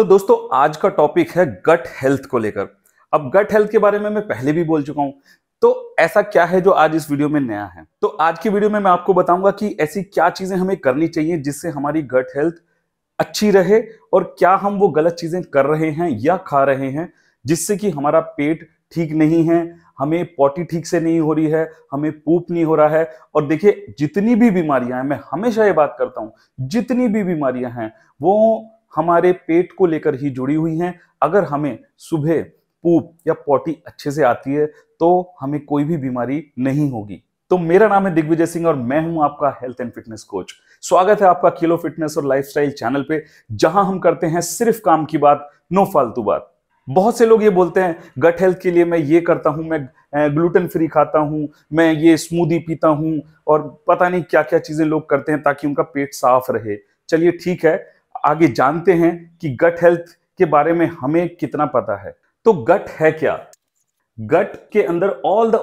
तो दोस्तों, आज का टॉपिक है गट हेल्थ को लेकर। अब गट हेल्थ के बारे में मैं पहले भी बोल चुका हूँ। तो ऐसा क्या है जो आज इस वीडियो में नया है? तो आज की वीडियो में मैं आपको बताऊँगा कि ऐसी क्या चीज़ें हमें करनी चाहिए जिससे हमारी गट हेल्थ अच्छी रहे और क्या हम वो गलत चीज़ें कर रहे हैं या खा रहे हैं जिससे कि हमारा पेट ठीक नहीं है, हमें पॉटी ठीक से नहीं हो रही है, हमें पूप नहीं हो रहा है। और देखिए, जितनी भी बीमारियाँ हैं, मैं हमेशा ये बात करता हूँ, जितनी भी बीमारियाँ हैं, वो हमारे पेट को लेकर ही जुड़ी हुई हैं। अगर हमें सुबह पूप या पॉटी अच्छे से आती है तो हमें कोई भी बीमारी नहीं होगी। तो मेरा नाम है दिग्विजय सिंह और मैं हूँ आपका हेल्थ एंड फिटनेस कोच स्वागत है आपका किलो फिटनेस और लाइफस्टाइल चैनल पे, जहाँ हम करते हैं सिर्फ़ काम की बात नो फालतू बात। बहुत से लोग ये बोलते हैं गट हेल्थ के लिए मैं ये करता हूँ, मैं ग्लूटेन फ्री खाता हूँ, मैं ये स्मूदी पीता हूँ, और पता नहीं क्या क्या चीज़ें लोग करते हैं ताकि उनका पेट साफ़ रहे। चलिए ठीक है आगे जानते हैं कि गट हेल्थ के बारे में हमें कितना पता है। तो गट है क्या? गट के अंदर all the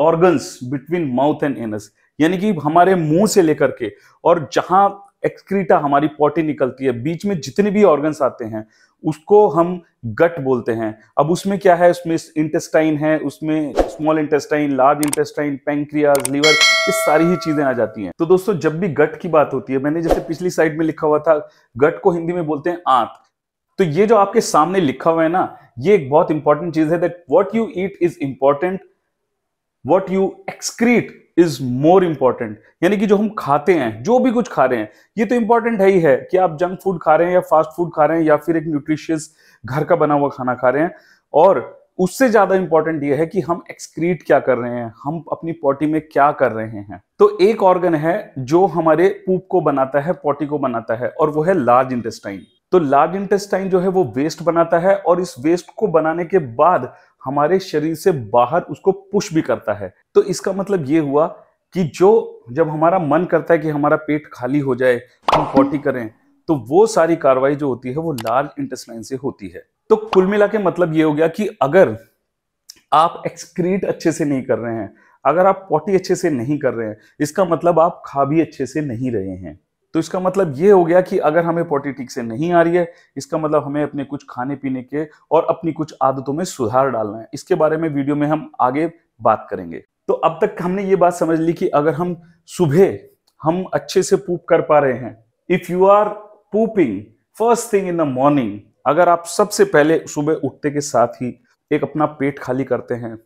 organs between mouth and anus यानी कि हमारे मुँह से लेकर के, और जहाँ एक्सक्रीटा हमारी पॉटी निकलती है। बीच में जितने भी ऑर्गन्स आते हैं, उसको हम गट बोलते हैं। अब उसमें क्या है? उसमें इंटेस्टाइन है, उसमें small intestine large intestine pancreas liver ये सारी ही चीज़ें आ जाती हैं। तो दोस्तों, जब भी गट की बात होती है, मैंने जैसे पिछली साइड में लिखा हुआ था गट को हिंदी में बोलते हैं आंत। तो ये जो आपके सामने लिखा हुआ है ना, ये एक बहुत इंपॉर्टेंट चीज़ है that what you eat is important what you excrete is more important यानी कि जो हम खाते हैं, जो भी कुछ खा रहे हैं, ये तो इंपॉर्टेंट है ही है कि आप जंक फ़ूड खा रहे हैं या फास्ट फ़ूड खा रहे हैं या फिर एक न्यूट्रिशियस घर का बना हुआ खाना खा रहे हैं। और उससे ज़्यादा इंपॉर्टेंट ये है कि हम एक्सक्रीट क्या कर रहे हैं, हम अपनी पॉटी में क्या कर रहे हैं। तो एक ऑर्गन है जो हमारे पूप को बनाता है पॉटी को बनाता है, और वो है लार्ज इंटेस्टाइन तो लार्ज इंटेस्टाइन जो है वो वेस्ट बनाता है, और इस वेस्ट को बनाने के बाद हमारे शरीर से बाहर उसको पुश भी करता है। तो इसका मतलब ये हुआ कि जो, जब हमारा मन करता है कि हमारा पेट खाली हो जाए, हम पॉटी करें तो वो सारी कार्रवाई जो होती है, वो लार्ज इंटेस्टाइन से होती है। तो कुल मिला के मतलब ये हो गया कि अगर आप एक्सक्रीट अच्छे से नहीं कर रहे हैं, अगर आप पॉटी अच्छे से नहीं कर रहे हैं, इसका मतलब आप खा भी अच्छे से नहीं रहे हैं। तो इसका मतलब ये हो गया कि अगर हमें पॉटी ठीक से नहीं आ रही है, इसका मतलब हमें अपने कुछ खाने पीने के और अपनी कुछ आदतों में सुधार डालना है। इसके बारे में वीडियो में हम आगे बात करेंगे। तो अब तक हमने ये बात समझ ली कि अगर हम सुबह हम अच्छे से पूप कर पा रहे हैं if you are pooping first thing in the morning अगर आप सबसे पहले सुबह उठते के साथ ही एक अपना पेट खाली करते हैं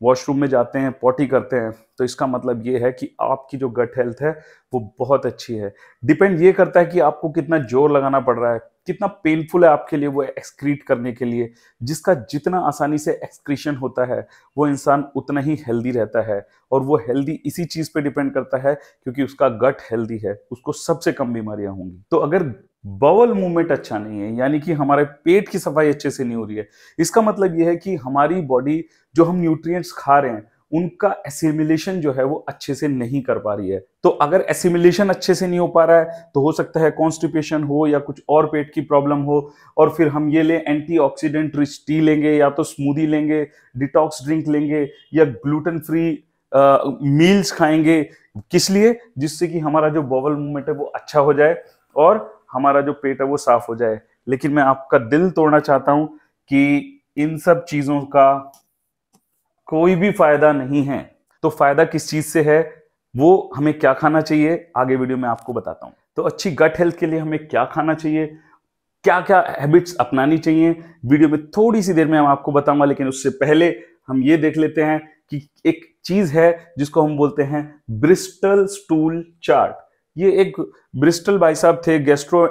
वॉशरूम में जाते हैं पॉटी करते हैं तो इसका मतलब ये है कि आपकी जो गट हेल्थ है, वो बहुत अच्छी है। डिपेंड ये करता है कि आपको कितना ज़ोर लगाना पड़ रहा है कितना पेनफुल है आपके लिए वो एक्सक्रीट करने के लिए, जिसका जितना आसानी से एक्सक्रीशन होता है, वो इंसान उतना ही हेल्दी रहता है। और वो हेल्दी इसी चीज़ पे डिपेंड करता है, क्योंकि उसका गट हेल्दी है, उसको सबसे कम बीमारियाँ होंगी। तो अगर बवल मूवमेंट अच्छा नहीं है, यानी कि हमारे पेट की सफ़ाई अच्छे से नहीं हो रही है, इसका मतलब यह है कि हमारी बॉडी जो हम न्यूट्रिएंट्स खा रहे हैं उनका एसिमिलेशन जो है वो अच्छे से नहीं कर पा रही है। तो अगर एसिमिलेशन अच्छे से नहीं हो पा रहा है तो हो सकता है कॉन्स्टिपेशन हो या कुछ और पेट की प्रॉब्लम हो, और फिर हम ये ले एंटीऑक्सीडेंट रिच टी लेंगे या तो स्मूदी लेंगे डिटॉक्स ड्रिंक लेंगे, या ग्लूटेन फ्री मील्स खाएँगे। किस लिए? जिससे कि हमारा जो बॉवल मूवमेंट है वो अच्छा हो जाए और हमारा जो पेट है वो साफ़ हो जाए। लेकिन मैं आपका दिल तोड़ना चाहता हूँ कि इन सब चीज़ों का कोई भी फ़ायदा नहीं है तो फ़ायदा किस चीज़ से है, वो हमें क्या खाना चाहिए, आगे वीडियो में आपको बताता हूँ। तो अच्छी गट हेल्थ के लिए हमें क्या खाना चाहिए क्या क्या हैबिट्स अपनानी चाहिए, वीडियो में थोड़ी सी देर में हम आपको बताऊँगा, लेकिन उससे पहले हम ये देख लेते हैं कि एक चीज़ है जिसको हम बोलते हैं ब्रिस्टल स्टूल चार्ट ये एक ब्रिस्टल भाई साहब थे गैस्ट्रो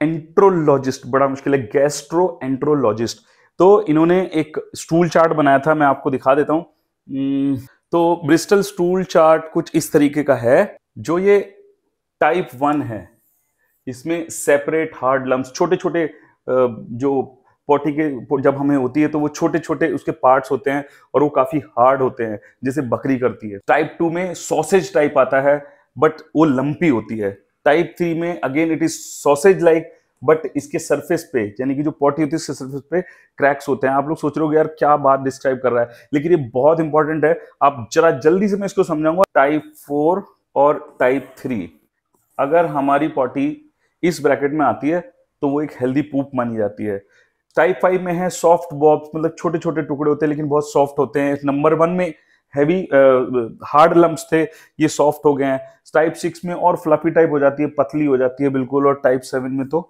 एंट्रोलॉजिस्ट बड़ा मुश्किल है गैस्ट्रो एंट्रोलॉजिस्ट तो इन्होंने एक स्टूल चार्ट बनाया था मैं आपको दिखा देता हूँ। हम्म, तो ब्रिस्टल स्टूल चार्ट कुछ इस तरीके का है जो ये टाइप वन है। इसमें सेपरेट हार्ड लम्स छोटे छोटे जो पोटी के जब हमें होती है तो वो छोटे छोटे उसके पार्ट्स होते हैं और वो काफ़ी हार्ड होते हैं जैसे बकरी करती है। टाइप टू में सॉसेज टाइप आता है बट वो लंपी होती है। टाइप थ्री में again it is sausage like but इसके सरफेस पे, यानी कि जो पॉटी होती है इसके सरफेस पे क्रैक्स होते हैं। आप लोग सोच रहे हो यार, क्या बात डिस्क्राइब कर रहा है? लेकिन ये बहुत इंपॉर्टेंट है। आप जरा जल्दी से मैं इसको समझाऊँगा। टाइप फोर और टाइप थ्री अगर हमारी पॉटी इस ब्रैकेट में आती है तो वो एक हेल्दी पूप मानी जाती है। टाइप फाइव में है सॉफ्ट बॉब्स मतलब छोटे छोटे टुकड़े होते हैं, लेकिन बहुत सॉफ्ट होते हैं। नंबर वन में हैवी हार्ड लम्ब्स थे, ये सॉफ्ट हो गए हैं। टाइप सिक्स में और फ्लफी टाइप हो जाती है, पतली हो जाती है, बिल्कुल। और टाइप सेवन में तो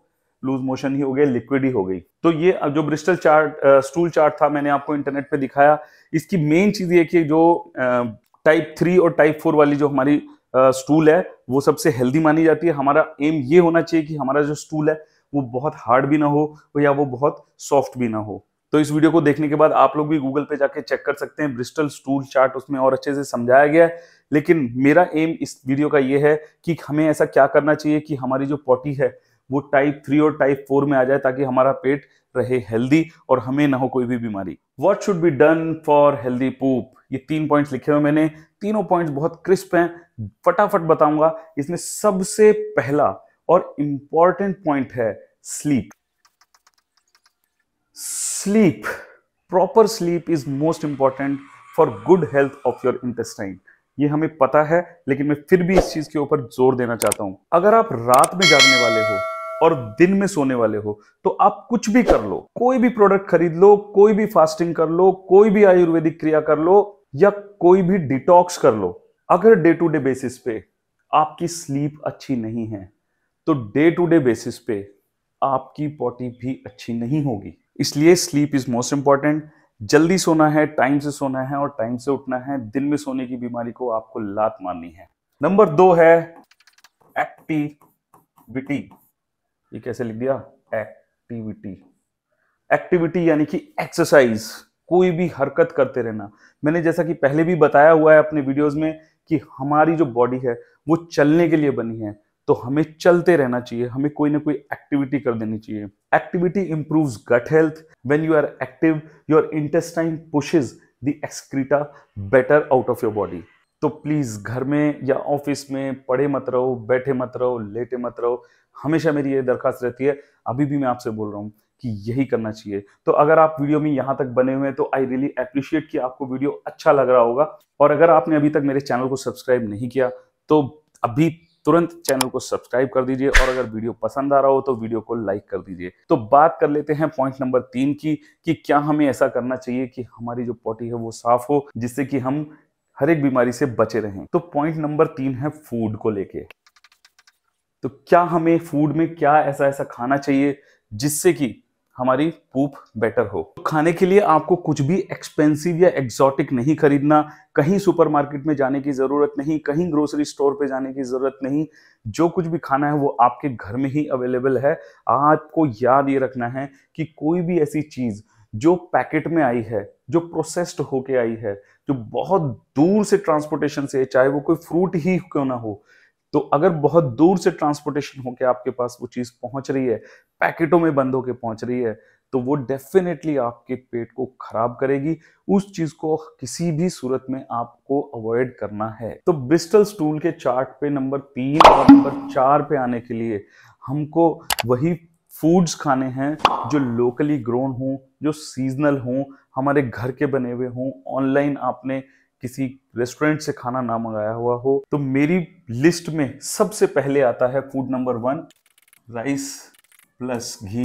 लूज मोशन ही हो गया लिक्विड ही हो गई। तो ये जो ब्रिस्टल चार्ट स्टूल चार्ट था, मैंने आपको इंटरनेट पे दिखाया। इसकी मेन चीज़ ये कि जो टाइप थ्री और टाइप फोर वाली जो हमारी स्टूल है, वो सबसे हेल्दी मानी जाती है। हमारा एम ये होना चाहिए कि हमारा जो स्टूल है, वो बहुत हार्ड भी ना हो या वो बहुत सॉफ्ट भी ना हो। तो इस वीडियो को देखने के बाद आप लोग भी गूगल पे जाके चेक कर सकते हैं। ब्रिस्टल स्टूल चार्ट उसमें और अच्छे से समझाया गया है। लेकिन मेरा एम इस वीडियो का ये है कि हमें ऐसा क्या करना चाहिए कि हमारी जो पॉटी है वो टाइप थ्री और टाइप फोर में आ जाए ताकि हमारा पेट रहे हेल्दी और हमें ना हो कोई भी बीमारी। What should be done for healthy poop ये तीन पॉइंट्स लिखे हुए मैंने। तीनों पॉइंट्स बहुत क्रिस्प हैं। फटाफट बताऊँगा। इसमें सबसे पहला और इंपॉर्टेंट पॉइंट है sleep sleep proper sleep is most important for good health of your intestine ये हमें पता है, लेकिन मैं फिर भी इस चीज़ के ऊपर ज़ोर देना चाहता हूँ। अगर आप रात में जागने वाले हो और दिन में सोने वाले हो तो आप कुछ भी कर लो, कोई भी प्रोडक्ट खरीद लो, कोई भी फास्टिंग कर लो, कोई भी आयुर्वेदिक क्रिया कर लो, या कोई भी डिटॉक्स कर लो, अगर डे टू डे बेसिस पे आपकी स्लीप अच्छी नहीं है तो डे टू डे बेसिस पे आपकी पॉटी भी अच्छी नहीं होगी। इसलिए स्लीप इज़ मोस्ट इंपॉर्टेंट जल्दी सोना है टाइम से सोना है और टाइम से उठना है, दिन में सोने की बीमारी को आपको लात मारनी है। नंबर दो है एक्टिविटी ये कैसे लिख दिया? एक्टिविटी एक्टिविटी यानी कि एक्सरसाइज कोई भी हरकत करते रहना। मैंने जैसा कि पहले भी बताया हुआ है अपने वीडियोस में कि हमारी जो बॉडी है, वो चलने के लिए बनी है। तो हमें चलते रहना चाहिए। हमें कोई ना कोई एक्टिविटी कर देनी चाहिए। Activity improve gut health when you are active your intestine pushes the excreta better out of your body तो प्लीज़ घर में या ऑफ़िस में पढ़े मत रहो, बैठे मत रहो, लेटे मत रहो। हमेशा मेरी ये दरखास्त रहती है। अभी भी मैं आपसे बोल रहा हूँ कि यही करना चाहिए। तो अगर आप वीडियो में यहाँ तक बने हुए हैं तो आई रियली अप्रिशिएट कि आपको वीडियो अच्छा लग रहा होगा। और अगर आपने अभी तक मेरे चैनल को सब्सक्राइब नहीं किया तो अभी तुरंत चैनल को सब्सक्राइब कर दीजिए। और अगर वीडियो पसंद आ रहा हो तो वीडियो को लाइक कर दीजिए। तो बात कर लेते हैं पॉइंट नंबर तीन की, कि क्या हमें ऐसा करना चाहिए कि हमारी जो पॉटी है वो साफ़ हो, जिससे कि हम हर एक बीमारी से बचे रहें। तो पॉइंट नंबर तीन है फ़ूड को लेके। तो क्या हमें फ़ूड में क्या ऐसा ऐसा खाना चाहिए जिससे कि हमारी पूप बेटर हो? तो खाने के लिए आपको कुछ भी एक्सपेंसिव या एक्सोटिक नहीं खरीदना, कहीं सुपरमार्केट में जाने की ज़रूरत नहीं, कहीं ग्रोसरी स्टोर पे जाने की ज़रूरत नहीं, जो कुछ भी खाना है वो आपके घर में ही अवेलेबल है। आपको याद ये रखना है कि कोई भी ऐसी चीज़ जो पैकेट में आई है, जो प्रोसेस्ड होके आई है, जो बहुत दूर से ट्रांसपोर्टेशन से चाहे वो कोई फ्रूट ही क्यों ना हो तो अगर बहुत दूर से ट्रांसपोर्टेशन होकर आपके पास वो चीज़ पहुँच रही है, पैकेटों में बंद होकर पहुँच रही है तो वो डेफिनेटली आपके पेट को खराब करेगी। उस चीज़ को किसी भी सूरत में आपको अवॉइड करना है। तो ब्रिस्टल स्टूल के चार्ट पे नंबर तीन और नंबर चार पे आने के लिए हमको वही फूड्स खाने हैं जो लोकली ग्रोन हो, जो सीजनल हो, हमारे घर के बने हुए हों ऑनलाइन आपने किसी रेस्टोरेंट से खाना ना मंगाया हुआ हो तो मेरी लिस्ट में सबसे पहले आता है food number one rice plus ghee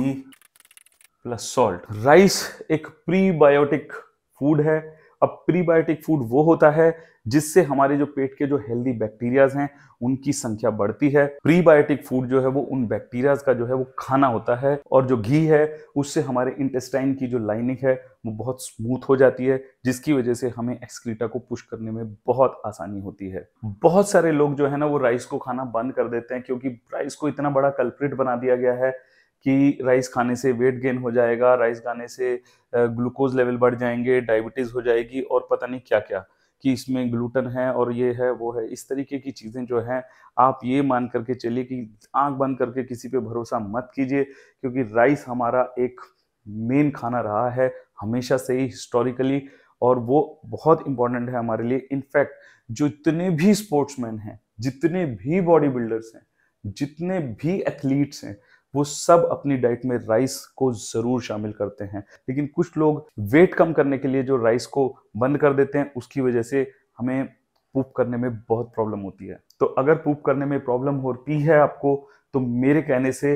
plus salt rice एक प्रीबायोटिक फ़ूड है। अब प्रीबायोटिक फ़ूड वो होता है जिससे हमारे जो पेट के जो हेल्दी बैक्टीरियाज हैं, उनकी संख्या बढ़ती है। प्रीबायोटिक फ़ूड जो है वो उन बैक्टीरियाज का जो है वो खाना होता है और जो घी है, उससे हमारे इंटेस्टाइन की जो लाइनिंग है, वो बहुत स्मूथ हो जाती है, जिसकी वजह से हमें एक्सक्रीटा को पुश करने में बहुत आसानी होती है। बहुत सारे लोग जो है ना वो राइस को खाना बंद कर देते हैं क्योंकि राइस को इतना बड़ा कल्प्रिट बना दिया गया है कि राइस खाने से वेट गेन हो जाएगा राइस खाने से ग्लूकोज लेवल बढ़ जाएँगे डायबिटीज़ हो जाएगी और पता नहीं क्या क्या कि इसमें ग्लूटन है और ये है, वो है। इस तरीके की चीज़ें जो हैं, आप ये मान करके चलिए कि आँख बंद करके किसी पे भरोसा मत कीजिए, क्योंकि राइस हमारा एक मेन खाना रहा है, हमेशा से ही हिस्टोरिकली और वो बहुत इंपॉर्टेंट है हमारे लिए। इनफैक्ट जो इतने भी स्पोर्ट्समैन हैं, जितने भी बॉडी बिल्डर्स हैं, जितने भी एथलीट्स हैं वो सब अपनी डाइट में राइस को ज़रूर शामिल करते हैं। लेकिन कुछ लोग वेट कम करने के लिए जो राइस को बंद कर देते हैं, उसकी वजह से हमें पूप करने में बहुत प्रॉब्लम होती है। तो अगर पूप करने में प्रॉब्लम होती है आपको तो मेरे कहने से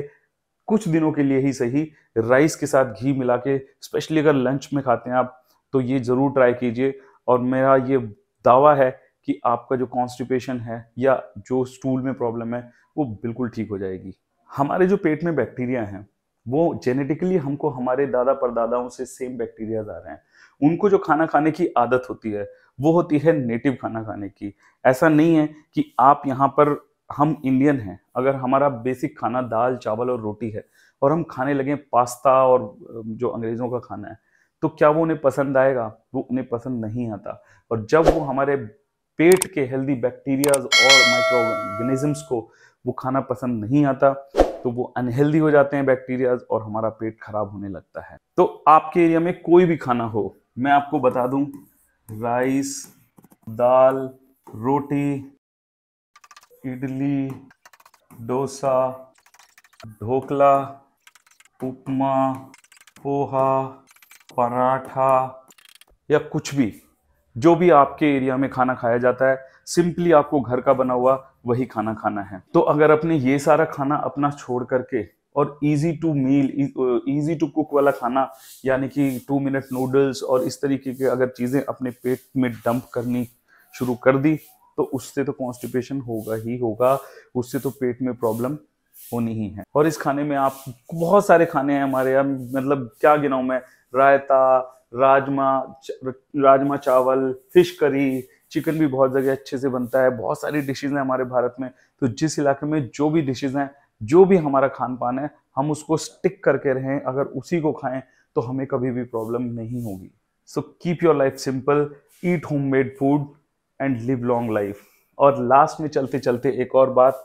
कुछ दिनों के लिए ही सही राइस के साथ घी मिला के स्पेशली अगर लंच में खाते हैं आप तो ये ज़रूर ट्राई कीजिए। और मेरा ये दावा है कि आपका जो कॉन्स्टिपेशन है या जो स्टूल में प्रॉब्लम है, वो बिल्कुल ठीक हो जाएगी। हमारे जो पेट में बैक्टीरिया हैं, वो जेनेटिकली हमको हमारे दादा परदादाओं से सेम बैक्टीरिया आ रहे हैं। उनको जो खाना खाने की आदत होती है, वो होती है नेटिव खाना खाने की। ऐसा नहीं है कि आप यहाँ पर, हम इंडियन हैं, अगर हमारा बेसिक खाना दाल, चावल और रोटी है, और हम खाने लगे पास्ता और जो अंग्रेज़ों का खाना है तो क्या वो उन्हें पसंद आएगा? वो उन्हें पसंद नहीं आता। और जब वो हमारे पेट के हेल्दी बैक्टीरियाज और माइक्रो को वो खाना पसंद नहीं आता तो वो अनहेल्दी हो जाते हैं बैक्टीरियाज और हमारा पेट खराब होने लगता है। तो आपके एरिया में कोई भी खाना हो, मैं आपको बता दूँ राइस दाल, रोटी, इडली, डोसा, ढोकला, उपमा, पोहा, पराठा या कुछ भी, जो भी आपके एरिया में खाना खाया जाता है सिंपली आपको घर का बना हुआ वही खाना खाना है। तो अगर अपने ये सारा खाना अपना छोड़ करके और easy to meal easy to cook वाला खाना, यानी कि टू मिनट नूडल्स और इस तरीके के अगर चीज़ें अपने पेट में डंप करनी शुरू कर दी तो उससे तो कॉन्स्टिपेशन होगा ही होगा, उससे तो पेट में प्रॉब्लम होनी ही है। और इस खाने में आप, बहुत सारे खाने हैं हमारे यहाँ मतलब क्या गिनाऊं मैं? रायता, राजमा राजमा चावल, फ़िश करी चिकन भी बहुत जगह अच्छे से बनता है, बहुत सारी डिशेज हैं हमारे भारत में। तो जिस इलाके में जो भी डिशेज हैं, जो भी हमारा खान पान है, हम उसको स्टिक करके रहें, अगर उसी को खाएँ तो हमें कभी भी प्रॉब्लम नहीं होगी। So keep your life simple eat home made food and live long life और लास्ट में चलते चलते एक और बात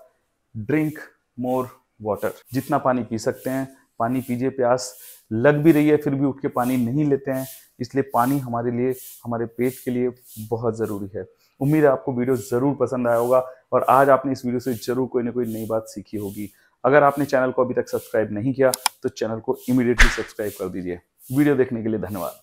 ड्रिंक मोर वाटर जितना पानी पी सकते हैं पानी पीजिए, प्यास लग भी रही है, फिर भी उठ के पानी नहीं लेते हैं। इसलिए पानी हमारे लिए, हमारे पेट के लिए बहुत ज़रूरी है। उम्मीद है आपको वीडियो ज़रूर पसंद आया होगा और आज आपने इस वीडियो से ज़रूर कोई ना कोई नई बात सीखी होगी। अगर आपने चैनल को अभी तक सब्सक्राइब नहीं किया तो चैनल को इमीडिएटली सब्सक्राइब कर दीजिए। वीडियो देखने के लिए धन्यवाद।